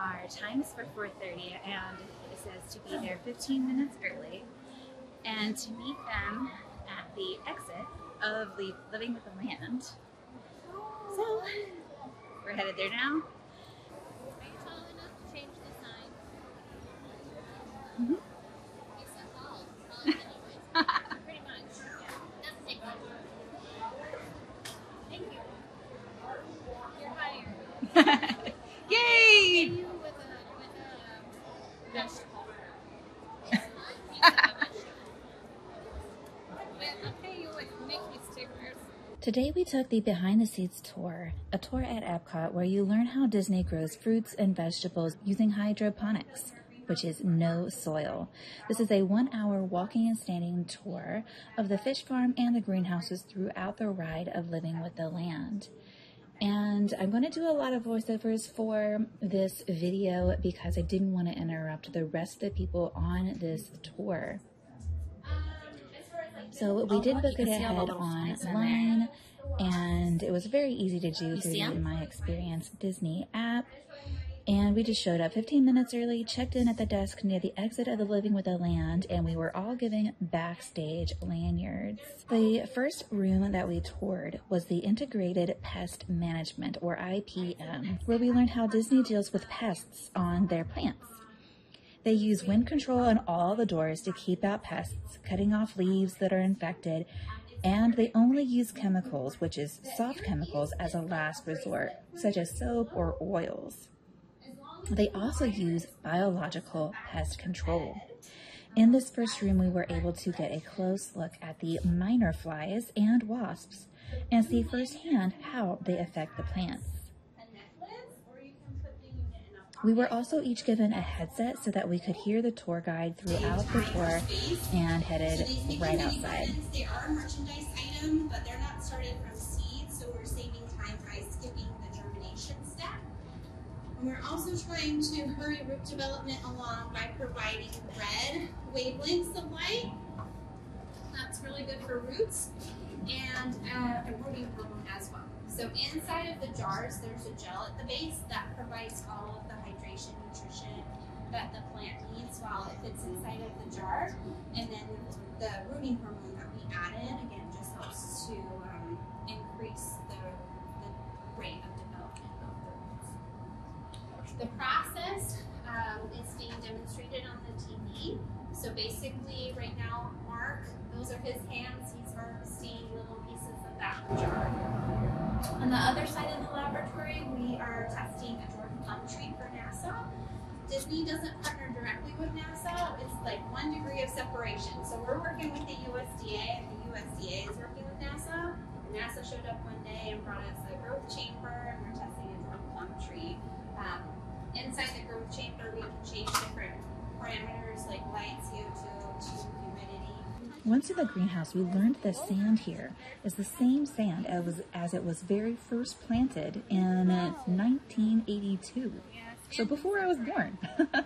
our times for 4.30 and it says to be there 15 minutes early and to meet them at the exit of Living with the Land. So we're headed there now. Are you tall enough to change the sign? Mhm. You said tall. Tall anyways. Pretty much. Yeah. Doesn't take long. Thank you. You're hired. Yay! You with a with a vegetable. Pizza, a vegetable. But I'll pay you with Mickey stickers. Today we took the behind the scenes tour, a tour at Epcot where you learn how Disney grows fruits and vegetables using hydroponics, which is no soil. This is a one hour walking and standing tour of the fish farm and the greenhouses throughout the ride of Living with the Land. And I'm going to do a lot of voiceovers for this video because I didn't want to interrupt the rest of the people on this tour. So we did book it see all the ahead on online, and it was very easy to do through my experience Disney app. And we just showed up 15 minutes early, checked in at the desk near the exit of the Living with the Land, and we were all giving backstage lanyards. The first room that we toured was the Integrated Pest Management, or IPM, where we learned how Disney deals with pests on their plants. They use wind control on all the doors to keep out pests, cutting off leaves that are infected, and they only use chemicals, which is soft chemicals, as a last resort, such as soap or oils. They also use biological pest control. In this first room, we were able to get a close look at the miner flies and wasps and see firsthand how they affect the plants. We were also each given a headset so that we could hear the tour guide throughout the tour and headed right outside. They are a merchandise item, but they're not started from seed, so we're saving time by skipping the germination step. And we're also trying to hurry root development along by providing red wavelengths of light. That's really good for roots and uh, a rooting hormone as well. So inside of the jars, there's a gel at the base that provides all of nutrition that the plant needs while it fits inside of the jar. And then the rooting hormone that we added, again, just helps to um, increase the, the rate of development of the roots. The process um, is being demonstrated on the TV. So basically, right now, Mark, those are his hands. He's harvesting little pieces of that jar. On the other side of the laboratory, we are testing tree for NASA. Disney doesn't partner directly with NASA. It's like one degree of separation. So we're working with the USDA, and the USDA is working with NASA. NASA showed up one day and brought us a growth chamber, and we're testing a plum tree. Um, inside the growth chamber, we can change different parameters like light, CO2, humidity. Once in the greenhouse, we learned the sand here is the same sand as, was, as it was very first planted in uh, 1982. So before I was born,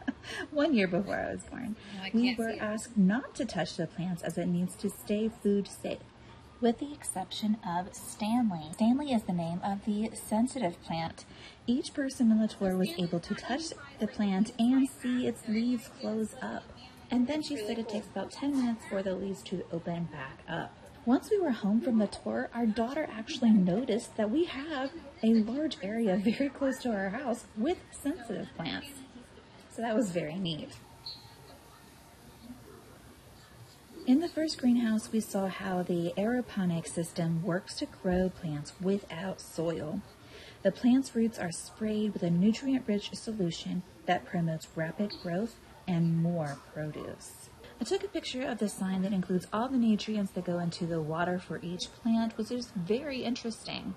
one year before I was born, we were asked not to touch the plants as it needs to stay food safe. With the exception of Stanley. Stanley is the name of the sensitive plant. Each person on the tour was able to touch the plant and see its leaves close up. And then she said it takes about 10 minutes for the leaves to open back up. Once we were home from the tour, our daughter actually noticed that we have a large area very close to our house with sensitive plants. So that was very neat. In the first greenhouse, we saw how the aeroponic system works to grow plants without soil. The plant's roots are sprayed with a nutrient rich solution that promotes rapid growth and more produce. I took a picture of the sign that includes all the nutrients that go into the water for each plant, which is very interesting.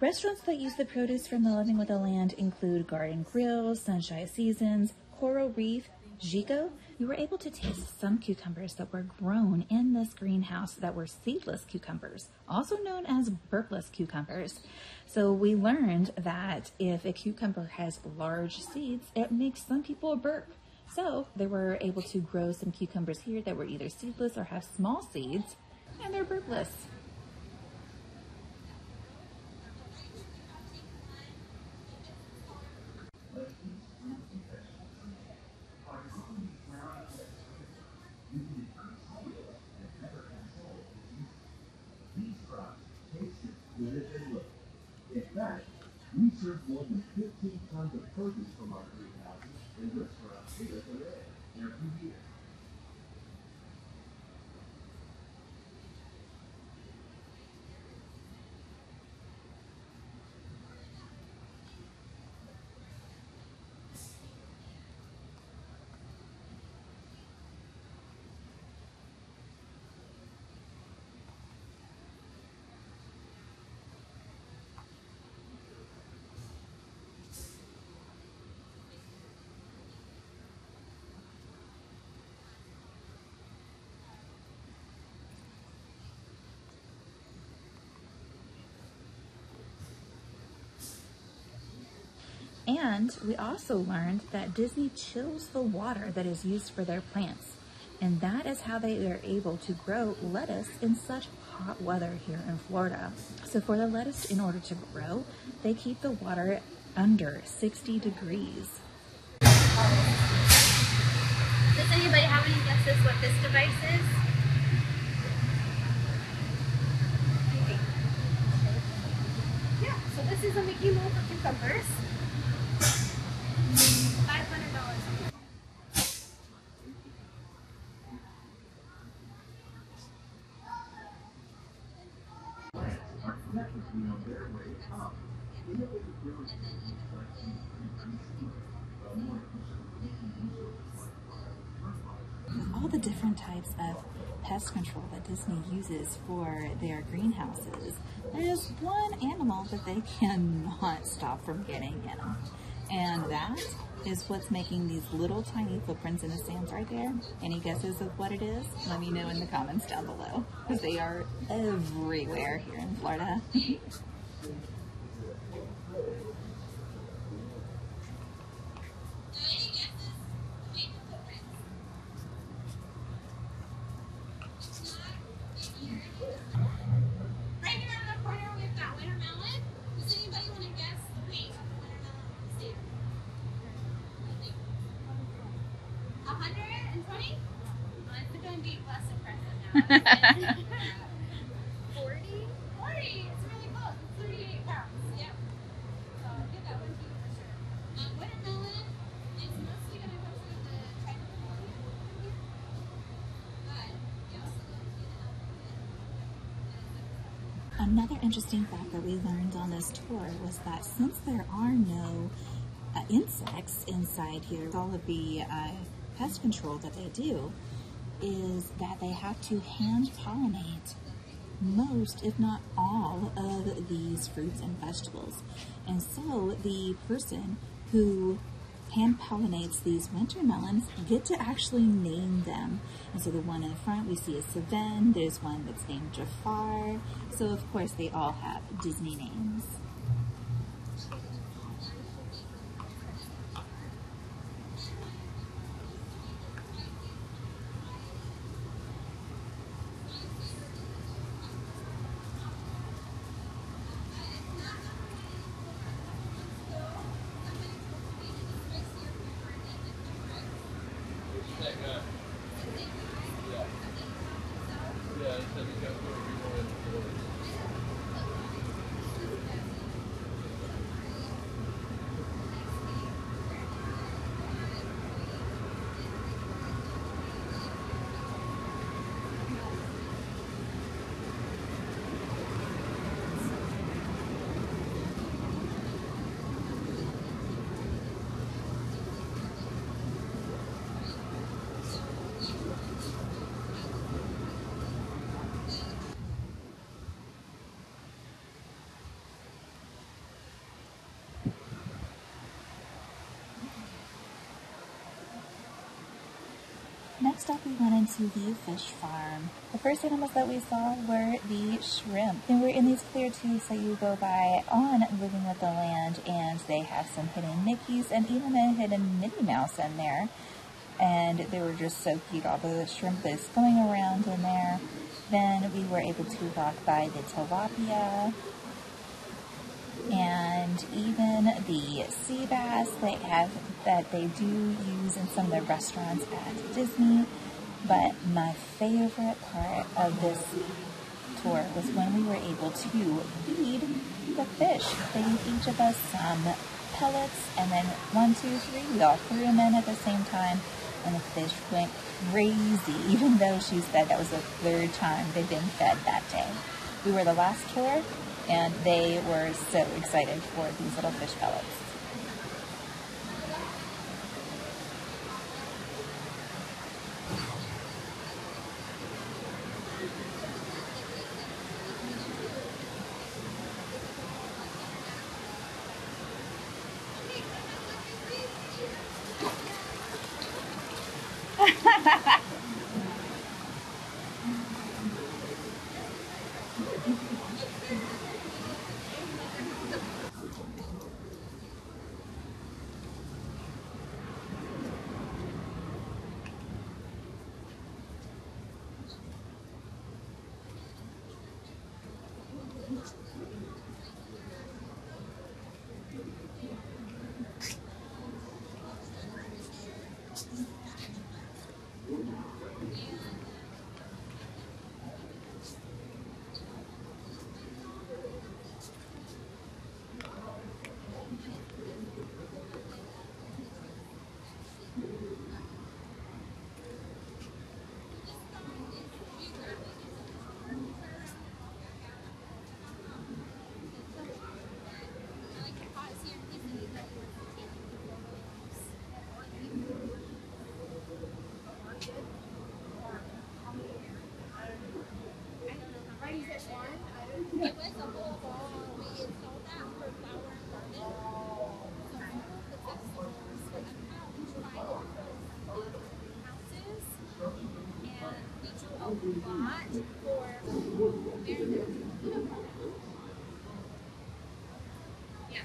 Restaurants that use the produce from the Living with the Land include Garden Grill, Sunshine Seasons, Coral Reef, Gico. We were able to taste some cucumbers that were grown in this greenhouse that were seedless cucumbers, also known as burpless cucumbers. So we learned that if a cucumber has large seeds, it makes some people burp. So they were able to grow some cucumbers here that were either seedless or have small seeds, and they're burpless. We serve more than 15 tons of produce from our greenhouses in restaurants here today every year. And we also learned that Disney chills the water that is used for their plants. And that is how they are able to grow lettuce in such hot weather here in Florida. So for the lettuce, in order to grow, they keep the water under 60 degrees. Does anybody have any guesses what this device is? Yeah, so this is a Mickey mold for cucumbers. Five hundred dollars. With all the different types of pest control that Disney uses for their greenhouses, there's one animal that they cannot stop from getting in. And that is what's making these little tiny footprints in the sands right there. Any guesses of what it is? Let me know in the comments down below because they are everywhere here in Florida. Any guesses? Make the footprints. Right here in the corner, we've got winter melon. Does anybody want to guess the weight of the winter melon this year? A hundred and twenty? Well, it's going to It's really close. It's thirty-eight pounds. Yep. So that one for sure. Is mostly going to go through the but Another interesting fact that we learned on this tour was that since there are no uh, insects inside here, all of the uh, pest control that they do is that they have to hand pollinate most, if not all, of these fruits and vegetables. And so the person who hand pollinates these winter melons get to actually name them. And so the one in the front we see is Saven, there's one that's named Jafar. So of course they all have Disney names. Yeah. Yeah. Yeah, Next up, we went into the fish farm. The first animals that we saw were the shrimp. They were in these clear tubes that you go by on Living with the Land, and they have some hidden Mickeys and even a hidden Minnie Mouse in there. and they were just so cute. All the shrimp is going around in there. Then we were able to walk by the tilapia and even the sea bass that have that they do use in some of the restaurants at Disney. But my favorite part of this tour was when we were able to feed the fish. They gave each of us some pellets, and then one, two, three, we all threw them in at the same time, and the fish went crazy, even though she said that was the third time they'd been fed that day. We were the last tour, and they were so excited for these little fish pellets. It was a whole ball. We sold that for flower and garden. So all of the vegetables were about five houses. And we drew a lot for Yeah,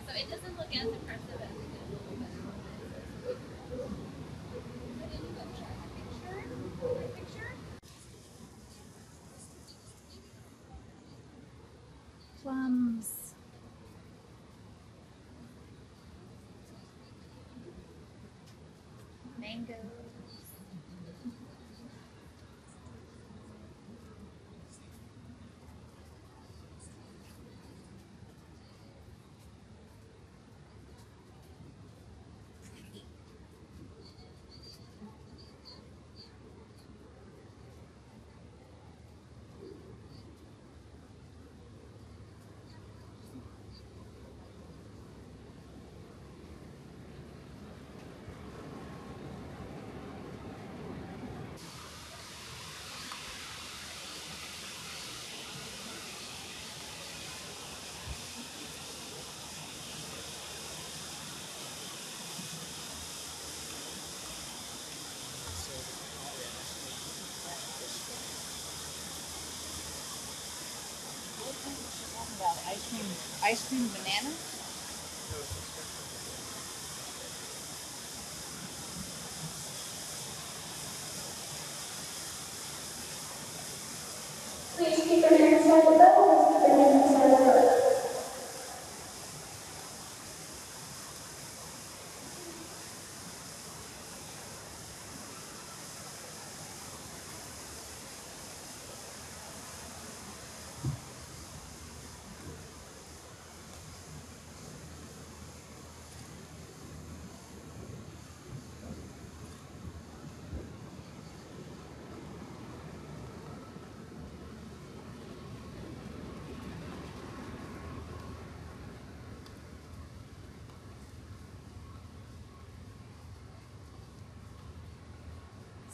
so it doesn't look as impressive as it did. But then you go check a picture. A picture. Plums. Mangoes. Ice cream, ice cream banana?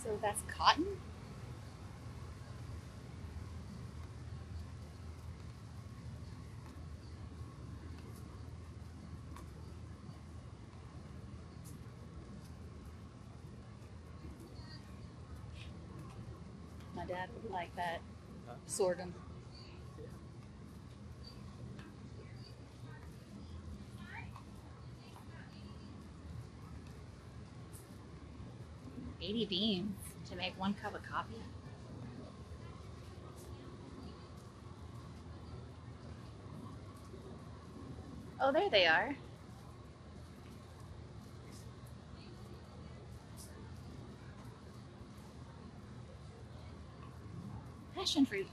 So that's cotton? My dad would like that sorghum. 80 beans to make one cup of coffee. Oh, there they are. Passion fruit.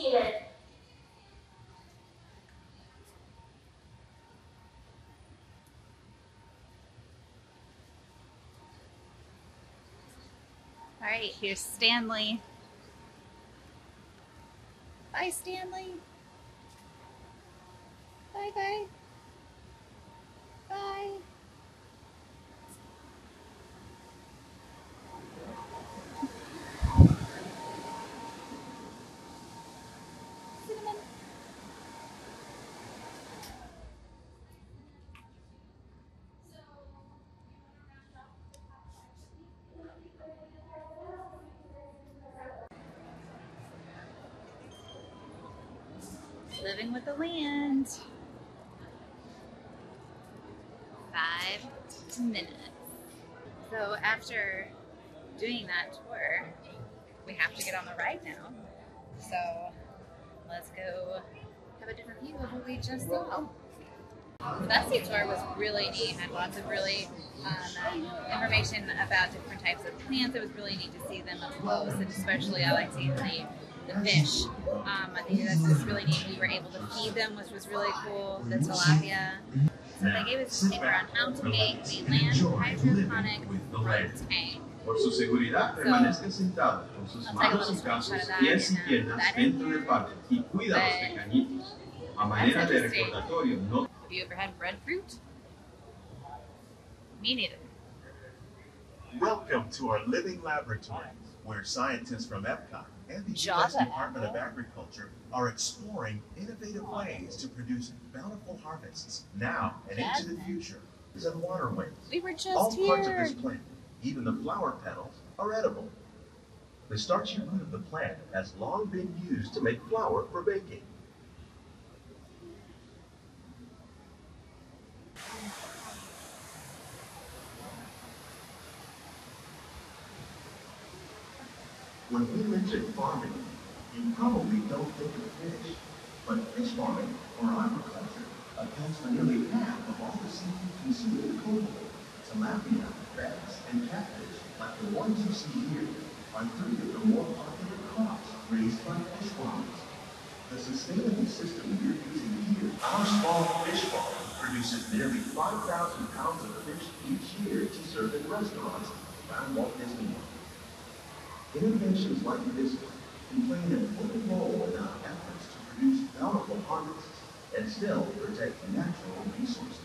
Seated. All right, here's Stanley. Bye, Stanley. Bye, bye. Bye. Living with the land. Five minutes. So after doing that tour, we have to get on the ride now. So let's go have a different view of what we just saw. The Bessie tour was really neat. Had lots of really um, information about different types of plants. It was really neat to see them up close, and especially I like seeing the the fish. Um, I think that's just really neat. We were able to feed them, which was really cool. The tilapia. So they gave us a paper on how to make a land hydroponic grow tank. Por su seguridad, permanezca sentado con sus manos y brazos, pies y piernas dentro del parque y cuida a los pequeñitos. A manera de recordatorio, no Have you ever had breadfruit? Me neither. Welcome to our living laboratory, where scientists from Epcot and the U.S. Java Department of Agriculture are exploring innovative ways to produce bountiful harvests now and into the future. And waterways. We were just All parts of this plant, even the flower petals, are edible. The starchy root of the plant has long been used to make flour for baking. When we mention farming, you probably don't think of fish, but fish farming or aquaculture accounts for nearly half of all the seafood consumed globally. Tilapia, bass, and catfish, like the ones you see here, are three of the more popular crops raised by fish farmers. The sustainable system we're using here, our small fish farm, produces nearly 5,000 pounds of fish each year to serve in restaurants around Walt Disney World. Innovations like this one can play an important role in our efforts to produce bountiful harvests and still protect natural resources.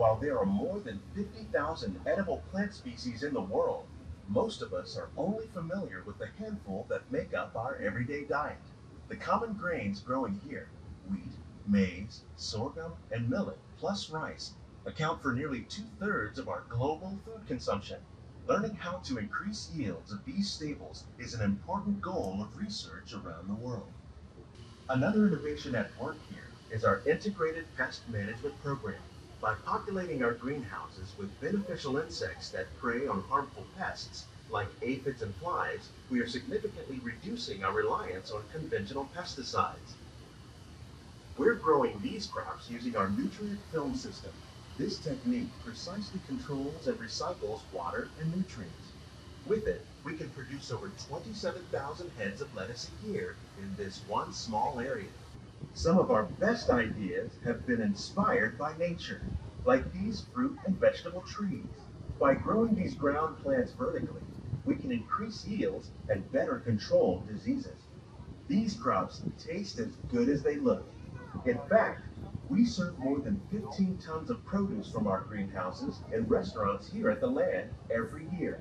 While there are more than 50,000 edible plant species in the world, most of us are only familiar with the handful that make up our everyday diet. The common grains growing here, wheat, maize, sorghum, and millet, plus rice, account for nearly two thirds of our global food consumption. Learning how to increase yields of these staples is an important goal of research around the world. Another innovation at work here is our integrated pest management program. By populating our greenhouses with beneficial insects that prey on harmful pests, like aphids and flies, we are significantly reducing our reliance on conventional pesticides. We're growing these crops using our nutrient film system. This technique precisely controls and recycles water and nutrients. With it, we can produce over 27,000 heads of lettuce a year in this one small area. Some of our best ideas have been inspired by nature, like these fruit and vegetable trees. By growing these ground plants vertically, we can increase yields and better control diseases. These crops taste as good as they look. In fact, we serve more than 15 tons of produce from our greenhouses and restaurants here at the land every year.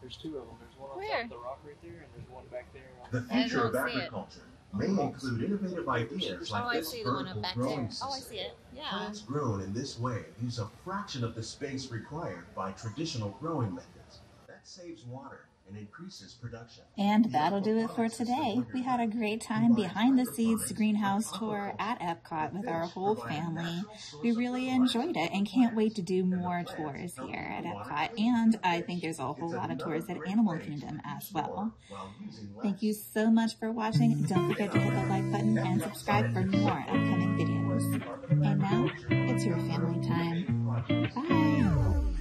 There's two of them. There's one on Where? top of the rock right there, and there's one back there. On The future of don't see it. agriculture may include innovative ideas Oh, like I this see the one vertical growing system. Oh, I see it. Yeah. Plants grown in this way use a fraction of the space required by traditional growing methods. That saves water and increases production. And that'll do it for today. We had a great time behind the scenes greenhouse tour at Epcot with our whole family. We really enjoyed it and can't wait to do more tours here at Epcot. And I think there's a whole lot of tours at Animal Kingdom as well. Thank you so much for watching. Don't forget to hit the like button and subscribe for more upcoming videos. And now it's your family time. Bye.